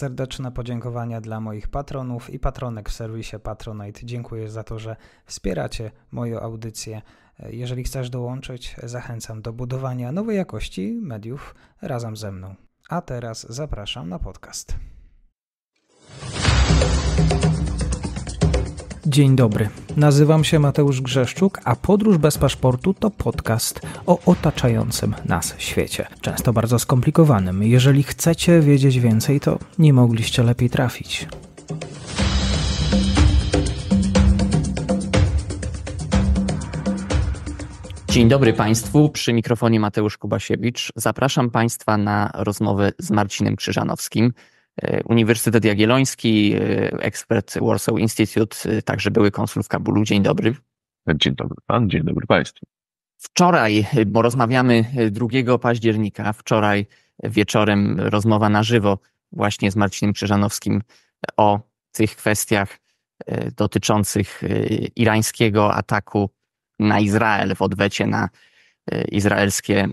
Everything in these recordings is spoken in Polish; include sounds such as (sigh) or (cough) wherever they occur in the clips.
serdeczne podziękowania dla moich patronów i patronek w serwisie Patronite. Dziękuję za to, że wspieracie moją audycję. Jeżeli chcesz dołączyć, zachęcam do budowania nowej jakości mediów razem ze mną. A teraz zapraszam na podcast. Dzień dobry. Nazywam się Mateusz Grzeszczuk, a Podróż bez paszportu to podcast o otaczającym nas świecie. Często bardzo skomplikowanym. Jeżeli chcecie wiedzieć więcej, to nie mogliście lepiej trafić. Dzień dobry Państwu, przy mikrofonie Mateusz Kubasiewicz. Zapraszam Państwa na rozmowę z Marcinem Krzyżanowskim, Uniwersytet Jagielloński, e, ekspert Warsaw Institute, e, także były konsul w Kabulu. Dzień dobry. Dzień dobry Pan, dzień dobry Państwu. Wczoraj, bo rozmawiamy 2 października, wczoraj wieczorem rozmowa na żywo właśnie z Marcinem Krzyżanowskim o tych kwestiach dotyczących irańskiego ataku na Izrael w odwecie na e, izraelskie e,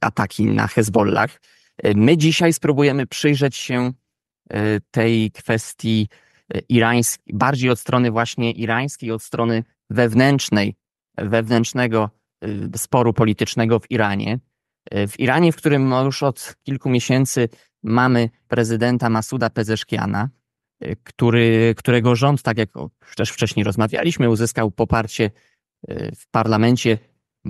ataki na Hezbollah. My dzisiaj spróbujemy przyjrzeć się e, tej kwestii irańskiej, bardziej od strony właśnie irańskiej, od strony wewnętrznej, wewnętrznego sporu politycznego w Iranie. W Iranie, w którym już od kilku miesięcy mamy prezydenta Masuda Pezeszkiana, który, którego rząd, tak jak też wcześniej rozmawialiśmy, uzyskał poparcie w parlamencie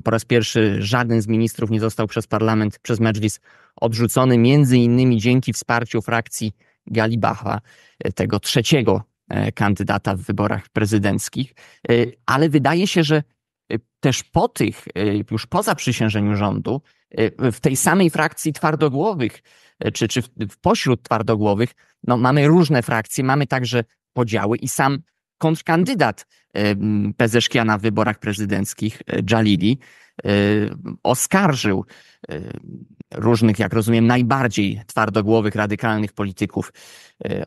po raz pierwszy żaden z ministrów nie został przez parlament, przez Medżlis odrzucony, między innymi dzięki wsparciu frakcji Galibacha, tego trzeciego e, kandydata w wyborach prezydenckich. E, ale wydaje się, że e, też po tych, już po zaprzysiężeniu rządu, w tej samej frakcji twardogłowych, czy, czy pośród twardogłowych, no, mamy różne frakcje, mamy także podziały i sam kontrkandydat Pezeszkiana w wyborach prezydenckich, e, Jalili, e, oskarżył e, różnych, jak rozumiem, najbardziej twardogłowych, radykalnych polityków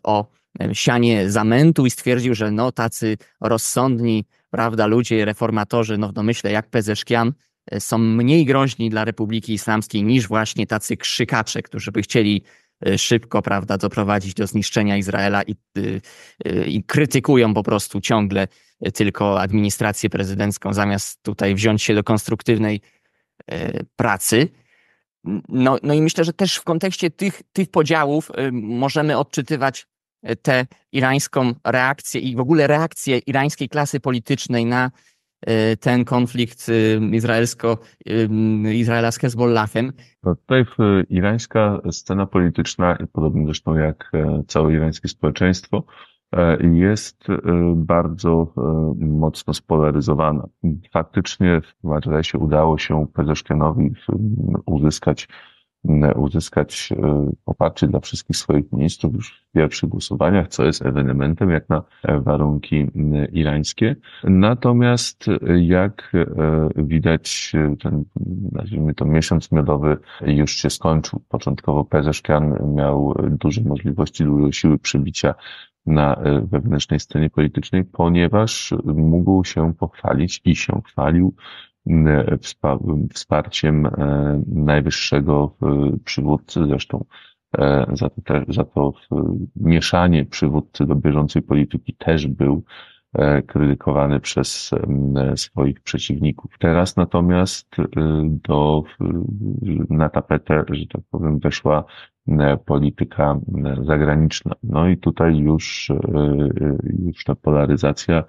o sianie zamętu i stwierdził, że no tacy rozsądni, prawda, ludzie, reformatorzy, no w domyśle jak Pezeszkian, są mniej groźni dla Republiki Islamskiej niż właśnie tacy krzykacze, którzy by chcieli szybko, prawda, doprowadzić do zniszczenia Izraela i, y, i krytykują po prostu ciągle tylko administrację prezydencką, zamiast tutaj wziąć się do konstruktywnej pracy. No, no i myślę, że też w kontekście tych, tych podziałów możemy odczytywać tę irańską reakcję i w ogóle reakcję irańskiej klasy politycznej na ten konflikt izraelsko, Izraela z Hezbollahem. No tutaj irańska scena polityczna, podobnie zresztą jak e, całe irańskie społeczeństwo, e, jest e, bardzo mocno spolaryzowana. Faktycznie w się udało się Pezeszkianowi uzyskać uzyskać e, poparcie dla wszystkich swoich ministrów już w pierwszych głosowaniach, co jest ewenementem jak na e, warunki irańskie. Natomiast e, jak widać, ten, nazwijmy to miesiąc miodowy już się skończył. Początkowo Pezeszkian miał duże możliwości, duże siły przybicia na wewnętrznej scenie politycznej, ponieważ mógł się pochwalić i się chwalił wsparciem e, najwyższego e, przywódcy, zresztą e, za to, za to mieszanie przywódcy do bieżącej polityki też był krytykowany przez swoich przeciwników. Teraz natomiast do, na tapetę, że tak powiem, weszła polityka zagraniczna. No i tutaj już, już ta polaryzacja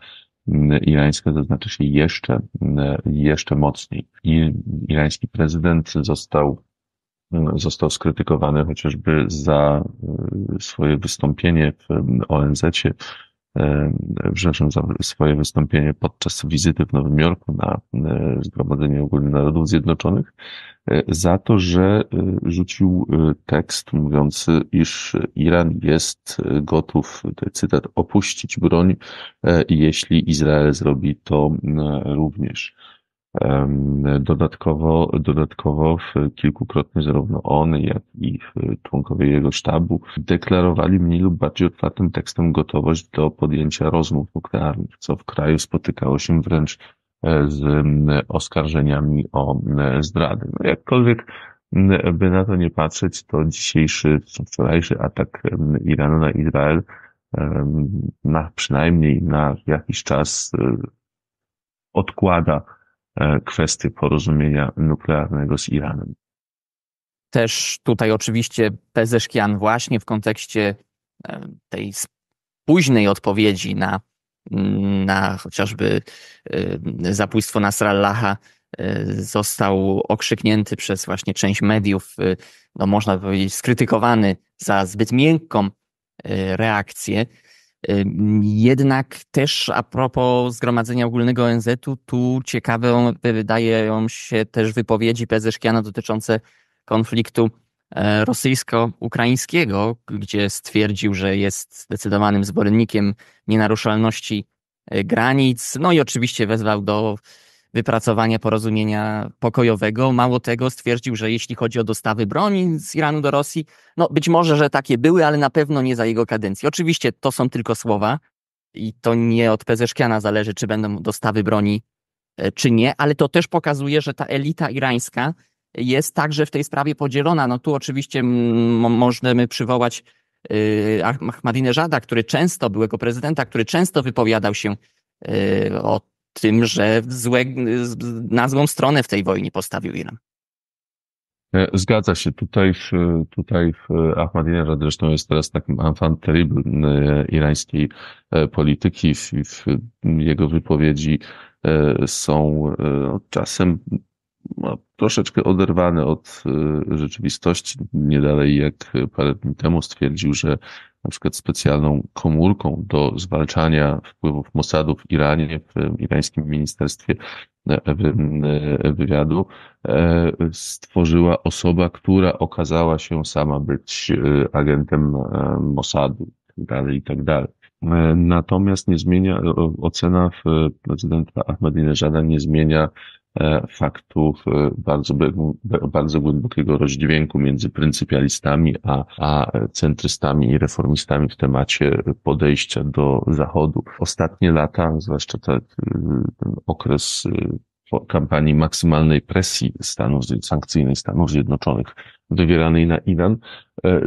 irańska zaznaczy się jeszcze, jeszcze mocniej. I irański prezydent został, został skrytykowany chociażby za e, swoje wystąpienie w ONZ-cie, e, przepraszam, za swoje wystąpienie podczas wizyty w Nowym Jorku na e, Zgromadzeniu Ogólne Narodów Zjednoczonych, E, za to, że e, rzucił e, tekst mówiący, iż Iran jest gotów, cytat, opuścić broń, jeśli Izrael zrobi to również. Dodatkowo, dodatkowo kilkukrotnie zarówno on, jak i członkowie jego sztabu deklarowali mniej lub bardziej otwartym tekstem gotowość do podjęcia rozmów nuklearnych, co w kraju spotykało się wręcz z oskarżeniami o zdrady. No jakkolwiek by na to nie patrzeć, to dzisiejszy, wczorajszy atak Iranu na Izrael na przynajmniej na jakiś czas odkłada kwestię porozumienia nuklearnego z Iranem. Też tutaj oczywiście Pezeszkian właśnie w kontekście tej późnej odpowiedzi na, na chociażby zabójstwo Nasrallaha został okrzyknięty przez właśnie część mediów, no można powiedzieć, skrytykowany za zbyt miękką reakcję. Jednak też a propos Zgromadzenia Ogólnego ONZ-u, tu ciekawe wydają się też wypowiedzi Pezeszkiana dotyczące konfliktu e, rosyjsko-ukraińskiego, gdzie stwierdził, że jest zdecydowanym zwolennikiem nienaruszalności e, granic, no i oczywiście wezwał do wypracowania porozumienia pokojowego. Mało tego, stwierdził, że jeśli chodzi o dostawy broni z Iranu do Rosji, no być może, że takie były, ale na pewno nie za jego kadencji. Oczywiście to są tylko słowa i to nie od Pezeszkiana zależy, czy będą dostawy broni, e, czy nie, ale to też pokazuje, że ta elita irańska jest także w tej sprawie podzielona. No tu oczywiście możemy przywołać y, Ahmadinejada, który często, byłego prezydenta, który często wypowiadał się y, o tym, że złe, na złą stronę w tej wojnie postawił Iran. E, zgadza się. Tutaj, tutaj Ahmadinejad zresztą jest teraz takim enfant terrible e, irańskiej e, polityki. W, w jego wypowiedzi są czasem no, troszeczkę oderwany od rzeczywistości. Nie dalej jak parę dni temu stwierdził, że na przykład specjalną komórką do zwalczania wpływów Mossadu w Iranie, w irańskim Ministerstwie e, e, Wywiadu, e, stworzyła osoba, która okazała się sama być agentem Mossadu, tak dalej, i tak. Natomiast nie zmienia, ocena prezydenta Ahmadinejada nie zmienia faktów e, bardzo, bardzo głębokiego rozdźwięku między pryncypialistami a, a centrystami i reformistami w temacie podejścia do Zachodu. Ostatnie lata, zwłaszcza ten, ten okres e, kampanii maksymalnej presji Stanów, sankcyjnej Stanów Zjednoczonych wywieranej na Iran,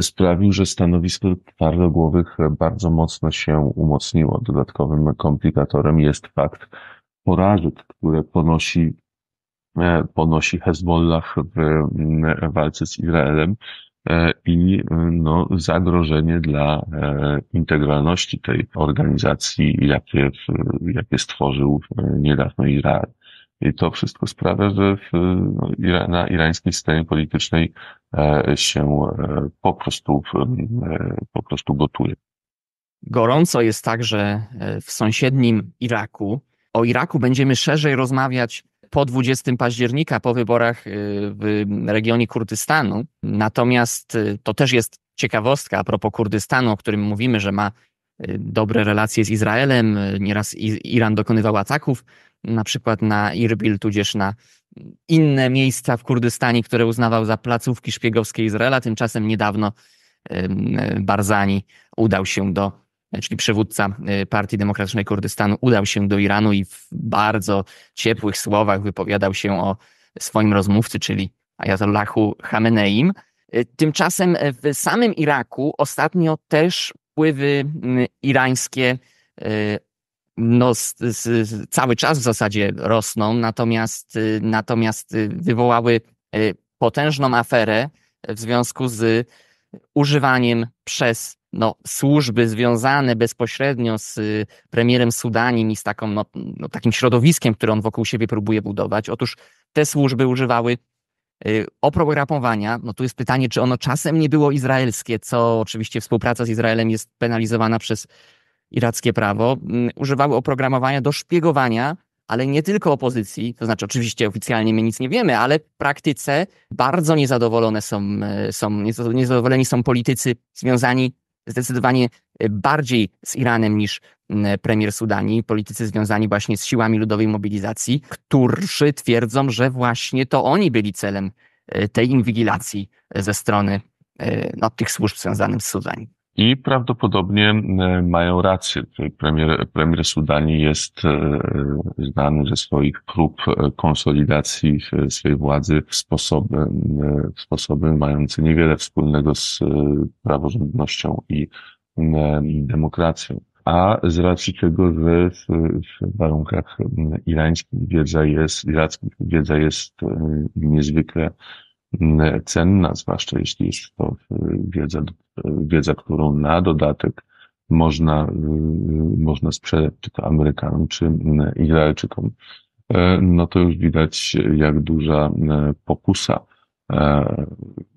sprawił, że stanowisko twardogłowych bardzo mocno się umocniło. Dodatkowym komplikatorem jest fakt porażek, które ponosi E, ponosi Hezbollah w walce z Izraelem e, i no, zagrożenie dla e, integralności tej organizacji, jakie, jakie stworzył niedawno Izrael. I to wszystko sprawia, że w, no, na irańskiej scenie politycznej się po prostu, po prostu gotuje. Gorąco jest także w sąsiednim Iraku. O Iraku będziemy szerzej rozmawiać po 20 października, po wyborach y, w regionie Kurdystanu. Natomiast y, to też jest ciekawostka a propos Kurdystanu, o którym mówimy, że ma y, dobre relacje z Izraelem. Nieraz Iran dokonywał ataków, na przykład na Irbil, tudzież na inne miejsca w Kurdystanie, które uznawał za placówki szpiegowskie Izraela. Tymczasem niedawno Barzani udał się do czyli przywódca y, Partii Demokratycznej Kurdystanu, udał się do Iranu i w bardzo ciepłych słowach wypowiadał się o swoim rozmówcy, czyli Ayatollahu Khameneim. Y, tymczasem w samym Iraku ostatnio też wpływy y, irańskie no, cały czas w zasadzie rosną, natomiast, natomiast wywołały potężną aferę w związku z używaniem przez no, służby związane bezpośrednio z y, premierem Sudanim i z taką, no, no, takim środowiskiem, które on wokół siebie próbuje budować. Otóż te służby używały y, oprogramowania. No tu jest pytanie, czy ono czasem nie było izraelskie, co oczywiście współpraca z Izraelem jest penalizowana przez irackie prawo. Mm, używały oprogramowania do szpiegowania ale nie tylko opozycji, to znaczy oczywiście oficjalnie my nic nie wiemy, ale w praktyce bardzo niezadowolone są, e, są niezadowoleni są politycy związani zdecydowanie e, bardziej z Iranem niż premier Sudanii, politycy związani właśnie z siłami ludowej mobilizacji, którzy twierdzą, że właśnie to oni byli celem e, tej inwigilacji ze strony no, tych służb związanych z Sudanii. I prawdopodobnie mają rację. Premier, premier Sudanii jest znany ze swoich prób konsolidacji swojej władzy w sposoby, sposoby mające niewiele wspólnego z praworządnością i demokracją a z racji tego, że w, w warunkach irańskich wiedza jest, irackich wiedza jest e, niezwykle cenna, zwłaszcza jeśli jest to wiedza, wiedza, którą na dodatek można, e, można sprzedać czy to Amerykanom, czy Izraelczykom, e, no to już widać, jak duża pokusa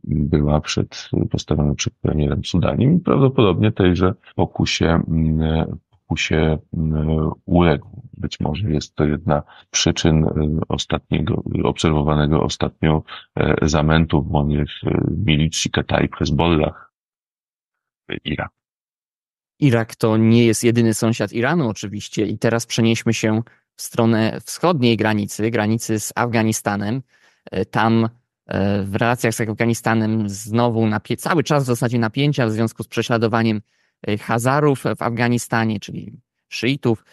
była przed, postawiona przed premierem Sudaniem i prawdopodobnie tejże pokusie, pokusie uległ. Być może jest to jedna przyczyn y, ostatniego, obserwowanego ostatnio e, zamętu w łonie milicji Kataib Hezbollah w. Irak to nie jest jedyny sąsiad Iranu oczywiście i teraz przenieśmy się w stronę wschodniej granicy, granicy z Afganistanem. E, tam E, w relacjach z Afganistanem znowu cały czas w zasadzie napięcia w związku z prześladowaniem Hazarów w Afganistanie, czyli szyitów,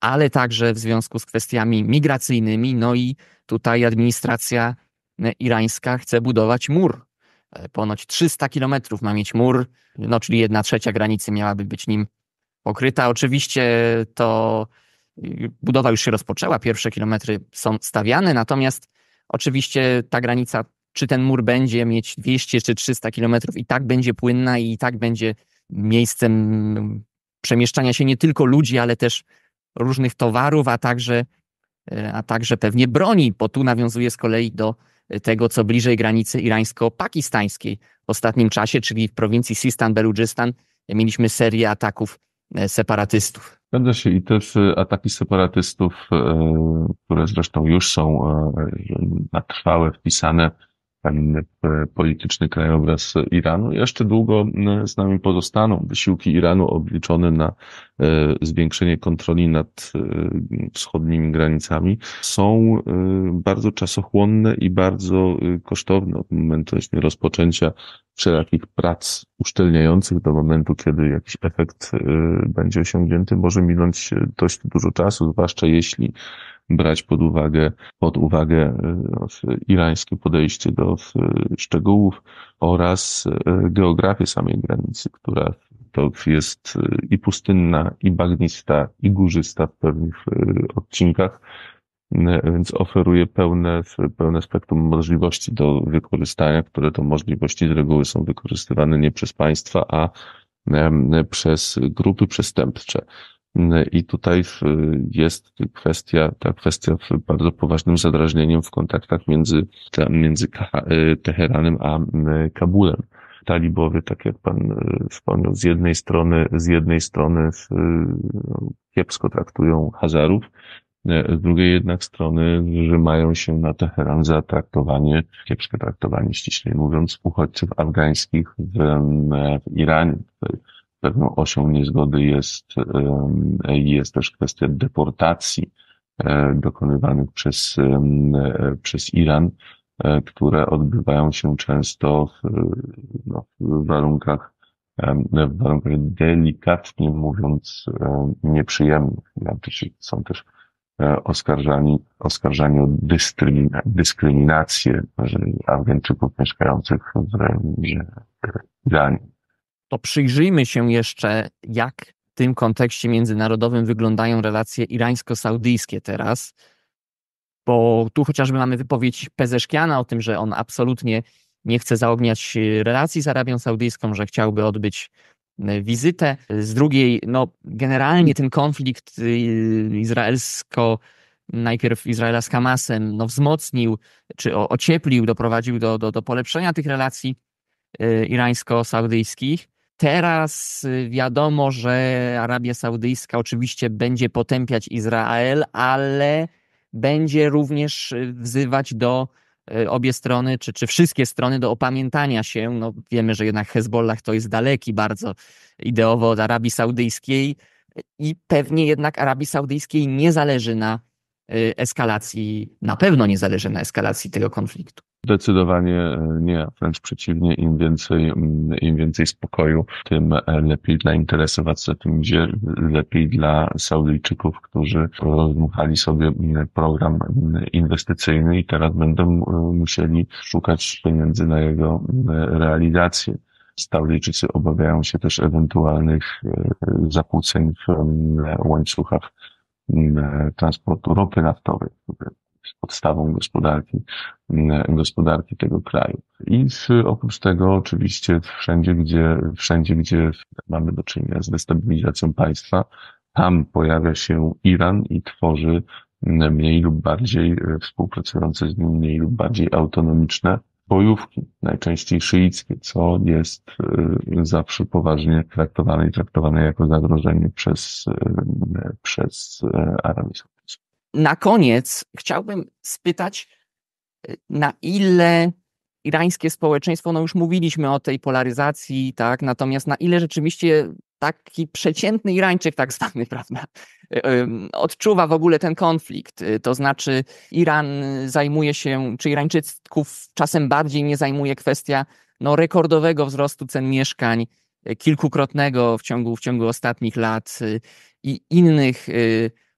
ale także w związku z kwestiami migracyjnymi. No i tutaj administracja e, irańska chce budować mur. Ponoć 300 kilometrów ma mieć mur, no czyli jedna trzecia granicy miałaby być nim pokryta. Oczywiście to budowa już się rozpoczęła, pierwsze kilometry są stawiane, natomiast oczywiście ta granica czy ten mur będzie mieć 200 czy 300 kilometrów, i tak będzie płynna i tak będzie miejscem przemieszczania się nie tylko ludzi, ale też różnych towarów, a także, e, a także pewnie broni, bo tu nawiązuje z kolei do tego, co bliżej granicy irańsko-pakistańskiej w ostatnim czasie, czyli w prowincji Sistan-Beludżystan, mieliśmy serię ataków e, separatystów. Zgadza się i te ataki separatystów, e, które zresztą już są na trwałe wpisane ten polityczny krajobraz Iranu. Jeszcze długo z nami pozostaną wysiłki Iranu obliczone na e, zwiększenie kontroli nad e, wschodnimi granicami. Są e, bardzo czasochłonne i bardzo kosztowne od momentu rozpoczęcia wszelakich prac uszczelniających do momentu, kiedy jakiś efekt będzie osiągnięty, może minąć dość dużo czasu, zwłaszcza jeśli brać pod uwagę, pod uwagę e, irańskie podejście do szczegółów oraz e, geografię samej granicy, która to jest e, i pustynna, i bagnista, i górzysta w pewnych odcinkach, więc oferuje pełne, pełne spektrum możliwości do wykorzystania, które to możliwości z reguły są wykorzystywane nie przez państwa, a przez grupy przestępcze. I tutaj jest kwestia, ta kwestia bardzo poważnym zadrażnieniem w kontaktach między, między y, Teheranem a y, Kabulem. Talibowie, tak jak pan y, wspomniał, z jednej strony, z jednej strony kiepsko traktują Hazarów, z drugiej jednak strony mają się na Teheran za traktowanie, kiepskie traktowanie, ściślej mówiąc, uchodźców afgańskich w, w Iranie. Tutaj pewną osią niezgody jest, jest też kwestia deportacji e, dokonywanych przez, e, przez Iran, e, które odbywają się często w, no, w warunkach w warunkach delikatnie mówiąc nieprzyjemnych. Są też oskarżani, oskarżani o dyskryminację Afgańczyków mieszkających w Iranie to przyjrzyjmy się jeszcze, jak w tym kontekście międzynarodowym wyglądają relacje irańsko-saudyjskie teraz, bo tu chociażby mamy wypowiedź Pezeszkiana o tym, że on absolutnie nie chce zaogniać relacji z Arabią Saudyjską, że chciałby odbyć e, wizytę. Z drugiej, no, generalnie ten konflikt y, izraelsko, najpierw Izraela z Hamasem, no, wzmocnił, czy ocieplił, doprowadził do, do, do polepszenia tych relacji y, irańsko-saudyjskich. Teraz y, wiadomo, że Arabia Saudyjska oczywiście będzie potępiać Izrael, ale będzie również y, wzywać do y, obie strony, czy, czy wszystkie strony do opamiętania się. No, wiemy, że jednak Hezbollah to jest daleki bardzo ideowo od Arabii Saudyjskiej i pewnie jednak Arabii Saudyjskiej nie zależy na eskalacji, na pewno nie zależy na eskalacji tego konfliktu. Zdecydowanie nie, wręcz przeciwnie, im więcej, im więcej spokoju, tym lepiej dla interesować tym gdzie lepiej dla Saudyjczyków, którzy rozmuchali sobie program inwestycyjny i teraz będą musieli szukać pieniędzy na jego realizację. Saudyjczycy obawiają się też ewentualnych zakłóceń w łańcuchach transportu ropy naftowej, podstawą gospodarki, gospodarki tego kraju. I oprócz tego oczywiście wszędzie, gdzie, wszędzie, gdzie mamy do czynienia z destabilizacją państwa, tam pojawia się Iran i tworzy mniej lub bardziej współpracujące z nim mniej lub bardziej autonomiczne bojówki, najczęściej szyickie, co jest zawsze poważnie traktowane i traktowane jako zagrożenie przez, przez Arabię Saudyjską. Na koniec chciałbym spytać, na ile irańskie społeczeństwo, no już mówiliśmy o tej polaryzacji, tak, natomiast na ile rzeczywiście taki przeciętny Irańczyk, tak zwany, (laughs) prawda, odczuwa w ogóle ten konflikt. To znaczy, Iran zajmuje się, czy Irańczyków czasem bardziej nie zajmuje kwestia no, rekordowego wzrostu cen mieszkań, kilkukrotnego w ciągu, w ciągu ostatnich lat i innych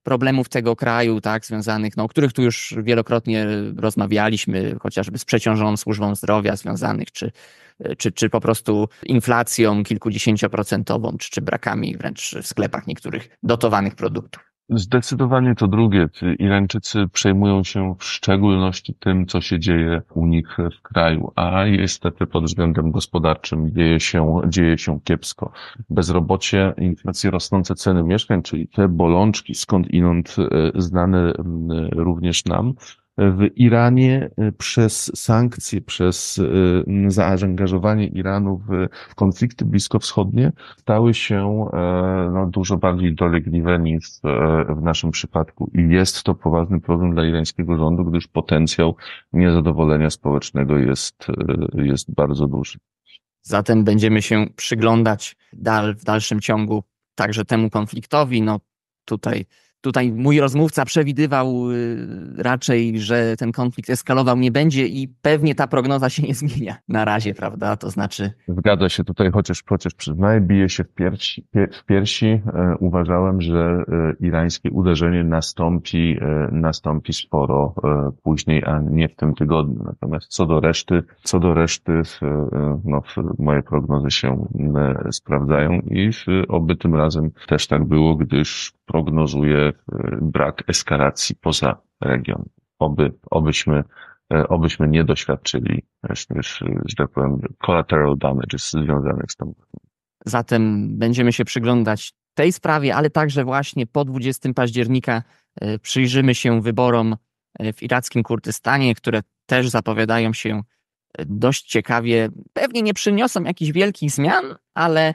problemów tego kraju, tak, związanych, no, o których tu już wielokrotnie rozmawialiśmy, chociażby z przeciążoną służbą zdrowia związanych, czy, czy, czy po prostu inflacją kilkudziesięcioprocentową, czy, czy brakami wręcz w sklepach niektórych dotowanych produktów. Zdecydowanie to drugie. Irańczycy przejmują się w szczególności tym, co się dzieje u nich w kraju, a niestety pod względem gospodarczym dzieje się, dzieje się kiepsko. Bezrobocie, inflacje, rosnące ceny mieszkań, czyli te bolączki skąd inąd e, znane również nam, w Iranie y, przez sankcje, przez y, zaangażowanie Iranu w, konflikty bliskowschodnie stały się e, no, dużo bardziej dolegliwe niż w, e, naszym przypadku. I jest to poważny problem dla irańskiego rządu, gdyż potencjał niezadowolenia społecznego jest, e, jest bardzo duży. Zatem będziemy się przyglądać dal, w dalszym ciągu także temu konfliktowi. No tutaj Tutaj mój rozmówca przewidywał y, raczej, że ten konflikt eskalował nie będzie i pewnie ta prognoza się nie zmienia na razie, prawda? To znaczy. Zgadza się tutaj, chociaż, chociaż przyznaję, bije się w piersi. W piersi. E, uważałem, że e, irańskie uderzenie nastąpi, e, nastąpi sporo później, a nie w tym tygodniu. Natomiast co do reszty, co do reszty, no, moje prognozy się sprawdzają i oby tym razem też tak było, gdyż prognozuję brak eskalacji poza region. Oby, obyśmy, e, obyśmy nie doświadczyli, że tak powiem, collateral damages związanych z tym. Zatem będziemy się przyglądać tej sprawie, ale także właśnie po 20 października e, przyjrzymy się wyborom w irackim Kurdystanie, które też zapowiadają się dość ciekawie. Pewnie nie przyniosą jakichś wielkich zmian, ale E,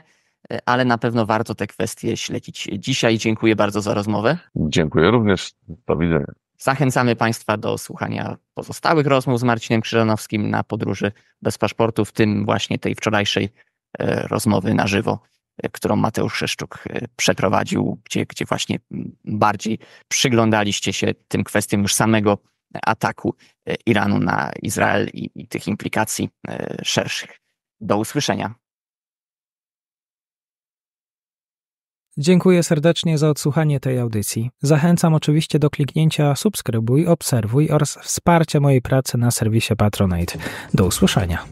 ale na pewno warto te kwestie śledzić. Dzisiaj dziękuję bardzo za rozmowę. Dziękuję również. Do widzenia. Zachęcamy Państwa do słuchania pozostałych rozmów z Marcinem Krzyżanowskim na podróży bez paszportu, w tym właśnie tej wczorajszej e, rozmowy na żywo, e, którą Mateusz Szeszczuk przeprowadził, gdzie, gdzie właśnie bardziej przyglądaliście się tym kwestiom już samego ataku Iranu na Izrael i, i tych implikacji szerszych. Do usłyszenia. Dziękuję serdecznie za odsłuchanie tej audycji. Zachęcam oczywiście do kliknięcia subskrybuj, obserwuj oraz wsparcia mojej pracy na serwisie Patronite. Do usłyszenia.